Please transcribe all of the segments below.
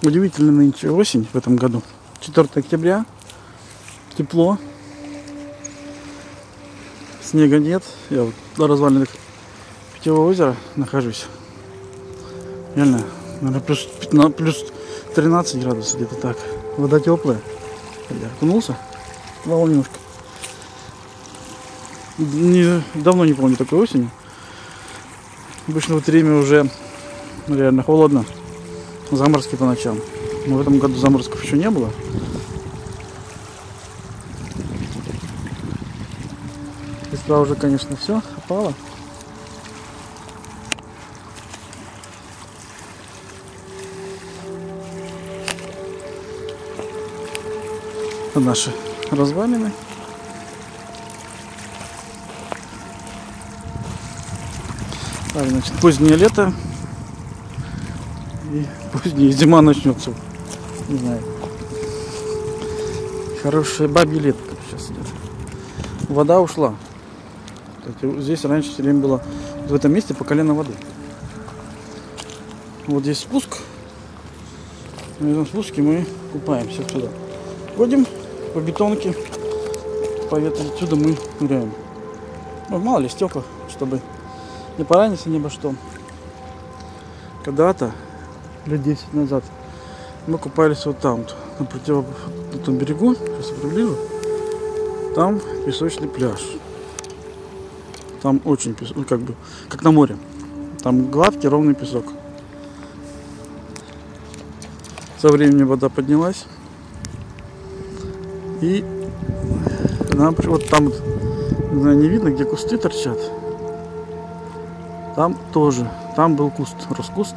Удивительно нынче осень в этом году. 4 октября. Тепло. Снега нет. Я вот на развалинах Питьевого озера нахожусь. Реально, наверное, плюс, 15, плюс 13 градусов где-то так. Вода теплая. Я окунулся. Плавал немножко. Не, давно не помню такой осени. Обычно в это время уже реально холодно. Заморозки по ночам. Но в этом году заморозков еще не было. Листва уже, конечно, все опало. Это наши развалины. Так, значит, позднее лето и поздняя зима начнется. Не знаю. Хорошее бабье лето сейчас идет. Вода ушла. Кстати, здесь раньше все время было в этом месте по колено воды. Вот здесь спуск. На этом спуске мы купаемся отсюда. Ходим по бетонке. По отсюда мы ныряем. Ну, мало ли стекла, чтобы не пораниться ни что. Когда-то, лет 10 назад, мы купались вот там, вот, на противоположном берегу. Сейчас приближу. Там песочный пляж. Там очень песок, ну, как бы, как на море. Там гладкий, ровный песок. Со временем вода поднялась. И нам вот там, не знаю, не видно, где кусты торчат. Там тоже, там был куст, рос куст.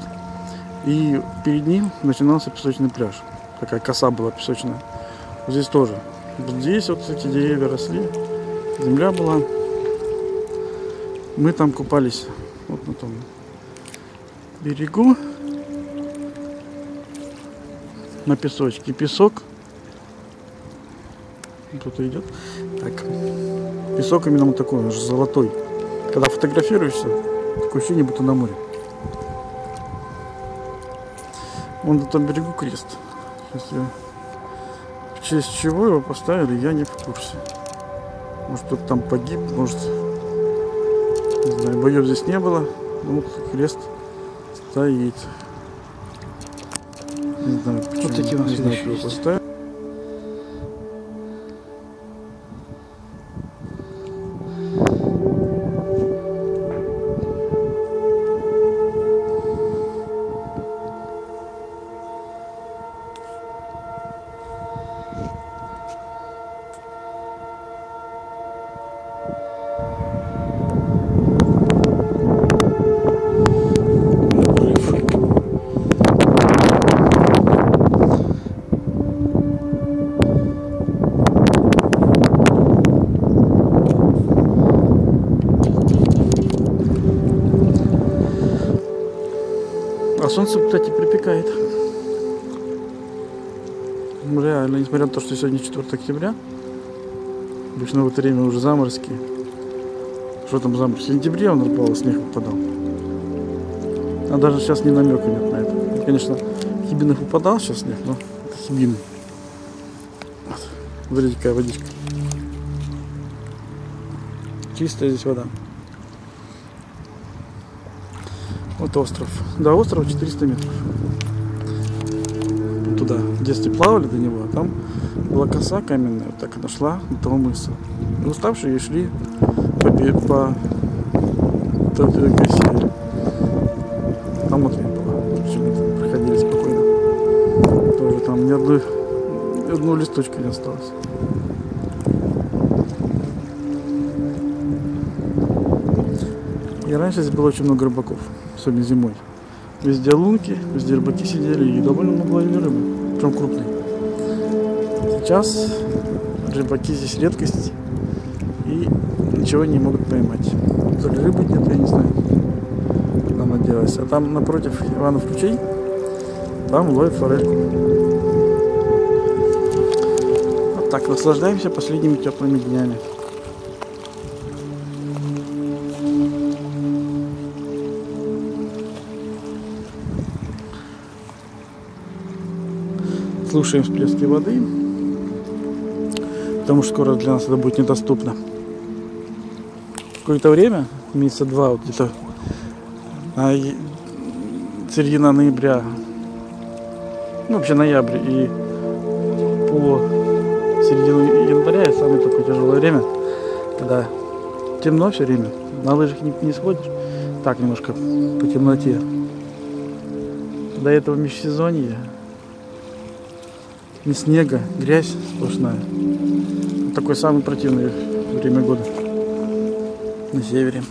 И перед ним начинался песочный пляж. Такая коса была песочная. Вот здесь тоже. Вот здесь вот эти деревья росли. Земля была. Мы там купались. Вот на том берегу. На песочке. Песок. Кто-то идет. Так. Песок именно вот такой, он же золотой. Когда фотографируешься, такое ощущение, будто на море. Вон на том берегу крест. Сейчас я... В честь чего его поставили, я не в курсе. Может кто-то там погиб, может... Не знаю, боев здесь не было. Ну, вот крест стоит. Не знаю, почему. Вот такие у нас не знаю, его есть. А солнце, кстати, припекает. Ну, Реально, несмотря на то, что сегодня 4 октября, обычно в это время уже заморозки. Что там заморозки? В сентябре он бывало снег выпадал. А даже сейчас ни намека нет на это. Конечно, в выпадал сейчас снег, но это Хибины. Вот. Смотрите, какая водичка. Чистая здесь вода. Вот остров. До острова 400 метров. Туда. В детстве плавали до него, а там была коса каменная, вот так она шла до того мыса. И уставшие шли по, по этой косе. Там вот проходили спокойно. Тоже там ни одной, ни одного листочка не осталось. И раньше здесь было очень много рыбаков, особенно зимой. Везде лунки, везде рыбаки сидели и довольно много ловили рыбы, прям крупной. Сейчас рыбаки здесь редкость и ничего не могут поймать. То ли рыбы нет, я не знаю, куда она делась. А там напротив Иванов ручей, там ловят форельку. Вот так, наслаждаемся последними теплыми днями. Слушаем всплески воды, потому что скоро для нас это будет недоступно. Какое-то время, месяца два, вот где-то а середина ноября, ну вообще ноябрь и по середину января самое такое тяжелое время, когда темно все время, на лыжах не, не сходишь, так немножко по темноте. До этого межсезонья ни снега, грязь сплошная. Такое самое противное время года на севере.